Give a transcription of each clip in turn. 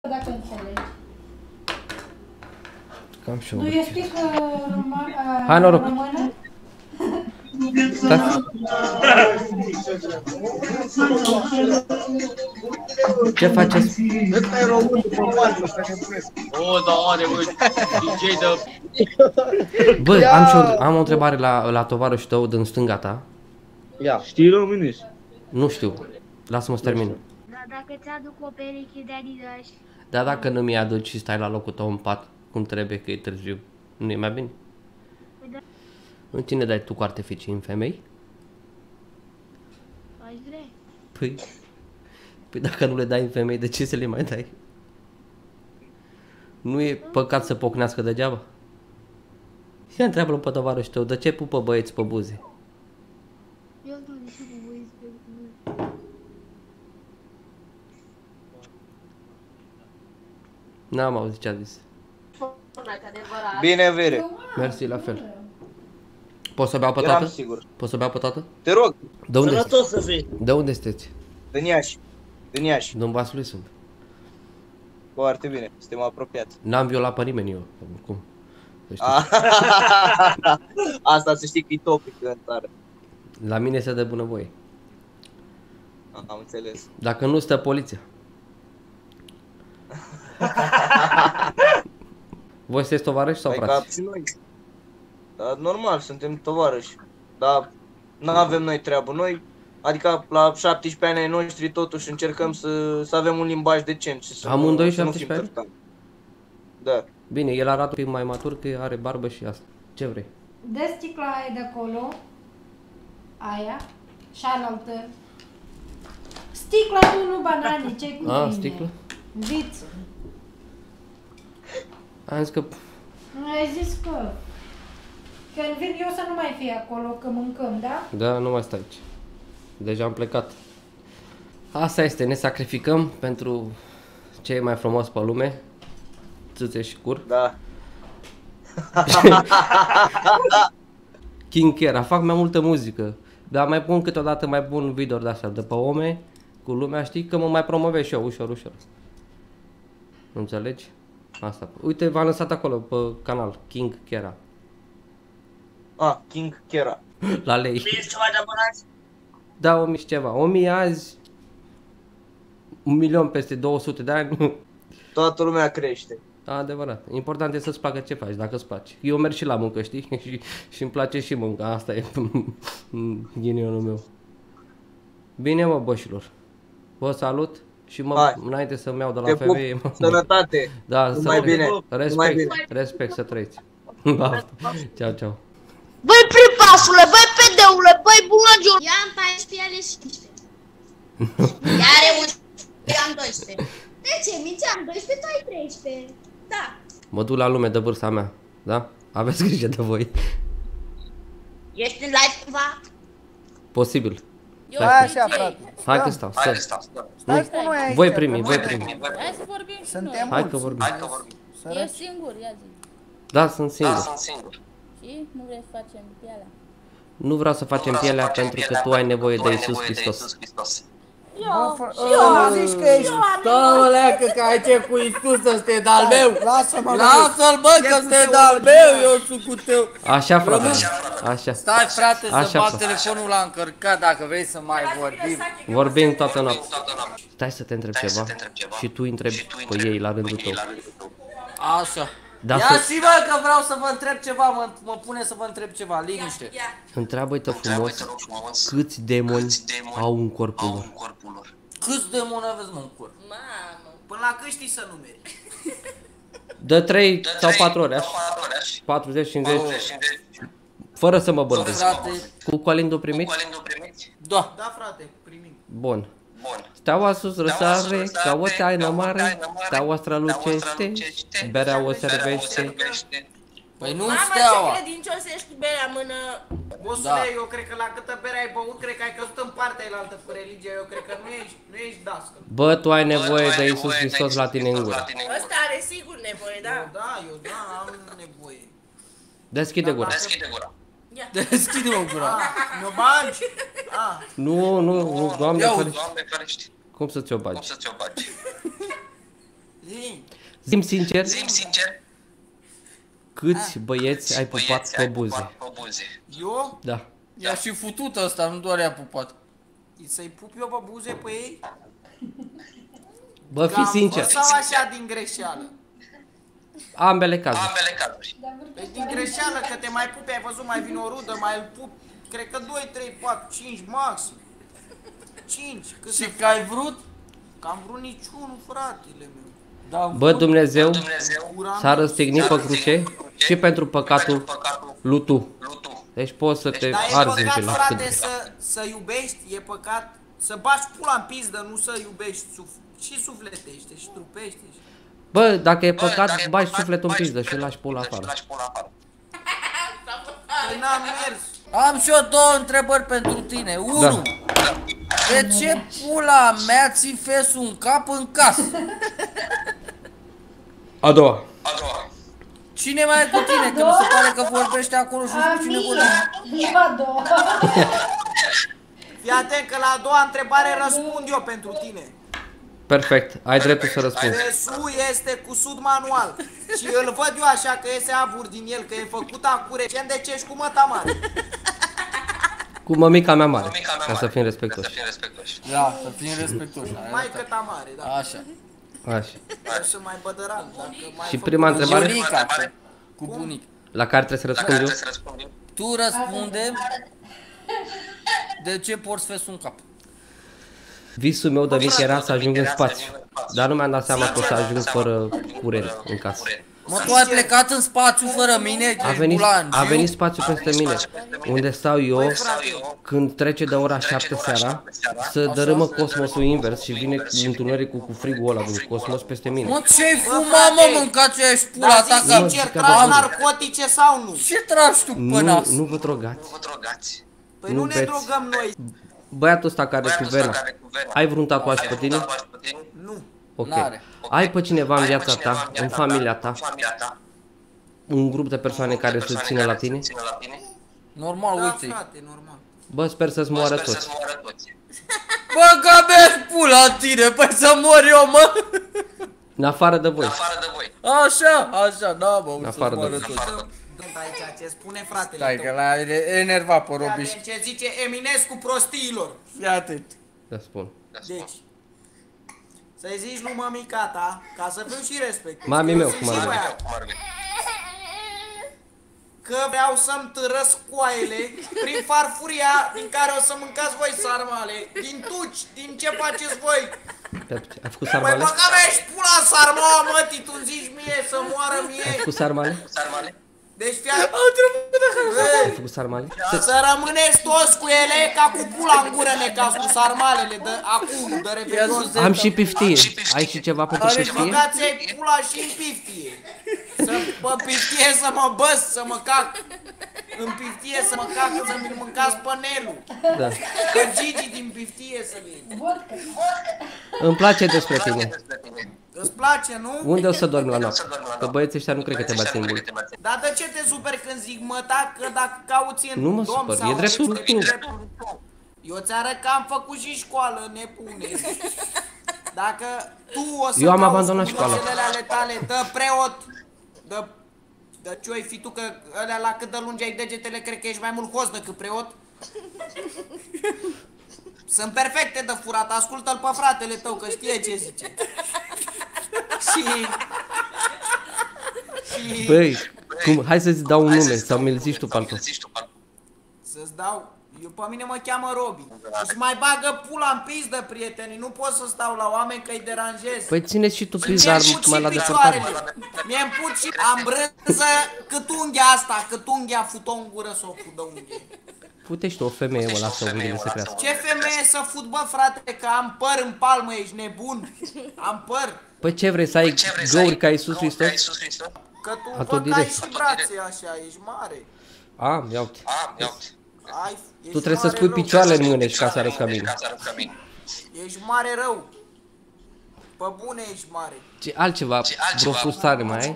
dacă înțelegi. Cam și Do eu. you speak uh, Roma, uh, Hai, noroc. română? Da. Ce faceți? Ăsta e român după moarte, ăsta ne presc. O, da, are, bă, DJ de... Bă, am și o, am o întrebare la, la tovarășul tău din stânga ta. Ia. Știi românești? Nu știu. Lasă-mă să termin. Dar dacă ți-aduc o pereche de Adidas, Dar dacă nu mi aduci și stai la locul tău în pat, cum trebuie că e târziu, nu e mai bine? Păi da. În cine dai tu cu artificii? În femei? aș vrea. Păi, păi dacă nu le dai în femei, de ce să le mai dai? Nu e păcat să pocnească degeaba? Ia întreabă-l pe tovarășul tău, de ce pupă băieți pe buze? Eu nu deși cu voi spre N-am auzit ce a zis. Bine, vere. Mersi, la fel. Poți să beau pe Eram toată? sigur. Poți să beau pe toată? Te rog, De unde Sănătos sunteți? să fii. De unde sunteți? din Iași. Din Iași. Din Vasului sunt. Foarte bine, suntem apropiați. N-am violat pe nimeni eu, oricum. Să știi. Ah. Asta să știi că e topic în țară. La mine se dă bunăvoie. Am înțeles. Dacă nu stă poliția. Voi sunteți tovarăși sau Hai frați? ca și noi. Dar normal, suntem tovarăși. Dar nu avem noi treabă. Noi, adică la 17 ani ai noștri, totuși încercăm să, să avem un limbaj decent și să Amândoi nu, să nu 17 fim ani? tărtani. Da. Bine, el arată un pic mai matur că are barbă și asta. Ce vrei? Dă sticla aia de acolo. Aia. Și alaltă. Sticla tu, nu banane, ce cu A, tine? sticlă? Viță. Am zis că... Ai zis că... Când vin eu să nu mai fie acolo, că mâncăm, da? Da, nu mai stai aici. Deja am plecat. Asta este, ne sacrificăm pentru ce e mai frumos pe lume. Țâțe și cur. Da. King Kera, fac mai multă muzică. Dar mai pun câteodată mai pun video de așa, de pe ome, cu lumea, știi că mă mai promovez și eu, ușor, ușor. Înțelegi? Asta. Uite, v-am lăsat acolo pe canal, King Kera. Ah, King Kera. La lei. Ești ceva de abonați? Da, o mii și ceva. O mii azi, un milion peste 200 de ani. Toată lumea crește. Da, adevărat. Important e să-ți placă ce faci, dacă îți place. Eu merg și la muncă, știi? și, și îmi place și munca. Asta e ghinionul meu. Bine, mă, bășilor. Vă salut și mă, Hai. înainte să-mi iau de la Te pup, femeie... Mă, sănătate. da, Numai să bine, Respect, numai bine. respect să trăiți. Baftă. ceau, ceau. Băi, pripasule, băi, pedeule, băi, bună John! Ia am 14 ale 15. Ia are 11, am 12. De ce? Mi am 12, tu ai 13. Da. Mă duc la lume de vârsta mea, da? Aveți grijă de voi. Ești în live cumva? Posibil. Eu Hai, Hai așa, frate. Hai că stau, stai. Stai cu noi aici. Voi primi, voi primi. Hai să vorbim și noi. Suntem Hai mulți. că vorbim. Ești singur, ia zi. Da, sunt singur. Și nu vrei să facem pielea. Nu vreau să facem pielea pentru că tu ai nevoie de Isus Hristos. Bă, fă- Nu zici că ești... Stă, leacă, că ai ce cu Isus ăsta e de-al meu. Lasă-mă, Lasă-l, bă, că ăsta e de-al meu, eu sunt cu tău. Așa, frate. Așa. Stai, frate, să Așa, bag frate. telefonul la încărcat dacă vrei să mai vorbim. Vorbim toată noaptea. Stai să te întreb ceva și tu întrebi pe ei la rândul tău. Așa. Da, Ia să- și bă, că vreau să vă întreb ceva, mă, mă pune să vă întreb ceva, liniște. Întreabă-te frumos câți demoni au în corpul lor. Câți demoni aveți, mă, în corp? Mamă. Până la cât știi să numeri? De 3 sau 4 ore, așa. 40, 50, fără să mă Bă, bărbesc. frate, Cu colindul primit? da. Da, frate, primim. Bun. Steaua sus răsare, ca o taină mare, steaua strălucește, berea o servește. Păi nu Mama, steaua. ce credincios ești cu berea în mână. Bosule, Da. eu cred că la câtă bere ai băut, cred că ai căzut în partea elaltă cu religia, eu cred că nu ești, nu ești dascăl. Bă, tu ai nevoie de Isus Hristos la tine în gură. Ăsta are sigur nevoie, da? Da, eu da, am nevoie. Deschide gura. Ia. Deschide-mă gura. Mă bagi? Ah, Nu, nu, nu, Doamne Ia ferește. Cum să ți-o bagi? Zi. Zim sincer, Zim sincer, câți băieți ai pupat pe buze? pe buze. Eu? Da. I-a și futut ăsta, nu doar i-a pupat. Să-i pup eu pe buze pe ei? Bă, fii Cam sincer, Sau așa din greșeală? ambele cazuri. Ambele cazuri. Păi din greșeală că te mai pupi, ai văzut, mai vine o rudă, mai îl pup, cred că 2, 3, 4, 5 maxim. 5, cât Și să că ai vrut? Că am vrut niciunul, fratele meu. Da, Bă, Dumnezeu Dumnezeu Ura s-a mea. răstignit pe cruce și pentru păcatul păcatul lui tu. lui tu. Deci poți să te Dar e arzi păcat, pe la frate, cât. să, să iubești, e păcat să bași pula în pizdă, nu să iubești suf- și sufletește și trupește. Și... Bă, dacă e Bă, dacă păcat, e bagi păcat, sufletul în bagi pizdă și sufletul lași pula în pizdă și afară. lași pula afară. Păi n-am mers. Am și eu două întrebări pentru tine. Unu, Da. De ce pula mea ți fesul în cap în casă? A doua. A doua. Cine mai e cu tine? Că mi se pare că vorbește acolo și nu știu cine vorbește. Eu a doua. Fii atent că la a doua întrebare răspund eu pentru tine. Perfect, ai dreptul să răspunzi. Vesu este cu sud manual și îl văd eu așa că iese avur din el, că e făcut acum recent, de ce ești cu măta mare? Cu mămica mea mare, Mica mea ca să mare, fim Ca respectoși. să fim respectoși. Da, să fim respectoși. ai Mai dreptate. câta mare, da. Așa. Deci Așa. Și mai bădăran, dacă mai Și făcut- prima întrebare? Bunica, cu bunic. La care trebuie să La răspund care eu? trebuie să răspund eu? Tu răspunde de ce porți fesul în cap. Visul meu de mic era să ajung în spațiu, dar nu mi-am dat seama că o să ajung fără curent în casă. Mă, tu ai plecat în spațiu fără mine? A Ești venit, bulan, a giu? venit spațiu peste mine, unde stau eu când trece de ora 7 seara, să dărâmă cosmosul invers și vine cu întunericul cu frigul ăla din cosmos peste mine. Mă, ce-ai fumat, mă, mâncați ești pula Dar ta zi ca... sincer, zic că tragi da. narcotice sau nu? Ce tragi tu pe Nu, nas? nu vă drogați. vă drogați. Păi Nu nu ne beți. drogăm noi. Băiatul ăsta care cu vena, ai vreun tatuaj pe tine? Nu. Ok. N-are. Ai pe cineva în Ai pe viața cineva ta, viața în familia ta, familia ta, un grup de persoane care să persoane țină la care tine? să țină la tine? Normal, Da, uite frate, normal. Bă, sper să-ți moară Sper toți. să-ți moară toți. Bă, că abia pula tine, păi să mor eu, mă! În afară de voi. Afară de voi. Așa, așa, da, bă, să Afară de moară voi. toți. Dă aici ce spune fratele Stai tău. că l-a enervat pe Fii Robiș. atent ce zice Eminescu prostiilor. Fii atent. Da, spun. Deci, să-i zici lui mămica ta, ca să fiu și respect. Mami meu, cum ar Și veni. băiat, Că vreau să-mi târăsc coaiele prin farfuria din care o să mâncați voi sarmale, din tuci, din ce faceți voi. Ai făcut Păi sarmale? bă, că ești pula sarmala, mătii, tu zici mie să moară Ai mie. făcut sarmale? Sarmale? Deci fii atent. Ai făcut sarmale? Să- Să rămâneți toți cu ele ca cu pula în gură necați cu sarmalele de acum, de revelion. Am și piftie. Ai și ceva pentru Are piftie? băgați pula și în piftie. Să mă piftie să mă băs, să mă cac. În piftie să mă cac, să mi mâncați pănelul. Da. Că Gigi din piftie să vin. Îmi place despre tine. Îți place, nu? Unde o să dormi la noapte? Că băieții ăștia nu cred că te bați în mult. Dar de ce te super când zic măta? Că dacă cauți în Nu mă dom supăr, sau e dreptul ești- tău. Eu ți arăt că am făcut și școală, nepune. Dacă tu o să Eu am cauți abandonat cu școala. ghilimele ale tale, dă preot, dă, dă ce fi tu, că ălea la cât de lungi ai degetele, cred că ești mai mult host decât preot. Sunt perfecte de furat, ascultă-l pe fratele tău, că știe ce zice. Și... Și... Băi, cum, hai să-ți dau un nume sau mi-l zici tu pe al tău. Să-ți dau... Eu pe mine mă cheamă Robi. Și mai bagă pula în pizdă, prietenii. Nu pot să stau la oameni că îi deranjez. Păi țineți și tu pizda Mi-am put mai și la depărtare. picioarele. Mi-am put și... Am brânză cât unghia asta, cât unghia fut-o în gură să o fudă unghie. Pute și tu o femeie, mă, lasă unghiile să crească. Ce femeie să fut, bă, frate, că am păr în palmă, ești nebun? Am păr. Păi ce vrei, să ai găuri ca Iisus Hristos? Că tu, Atunci bă, că ai direct. și brațe așa, ești mare. A, ia uite. Ai, ești Tu trebuie să mare spui rău. picioarele în mâine și ca să arăți ca mine. Ești mare rău. Pe bune ești mare. Ce altceva, vreo frustrare mai ai?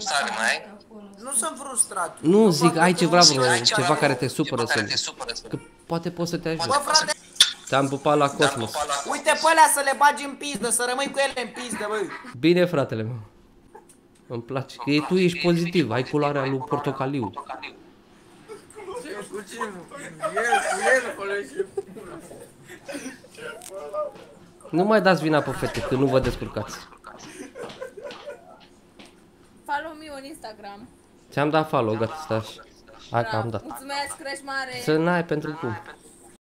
Nu sunt frustrat. Nu, Eu zic, fac ai tot ceva, și vreo, aici, ceva la- care te supără să Că poate poți să te ajut. Bă, frate, Te-am pupat la cosmos. uite pe alea să le bagi în pizdă, să rămâi cu ele în pizdă, băi. Bine, fratele meu. Îmi place că e, tu ești pozitiv, ai culoarea lui portocaliu. Ce cu ce? El, cu el folosim. Nu mai dați vina pe fete, că nu vă descurcați. Follow me on Instagram. Ți-am dat follow, gata, stai așa. Hai că am dat. Mulțumesc, crești mare. Să n-ai pentru cum.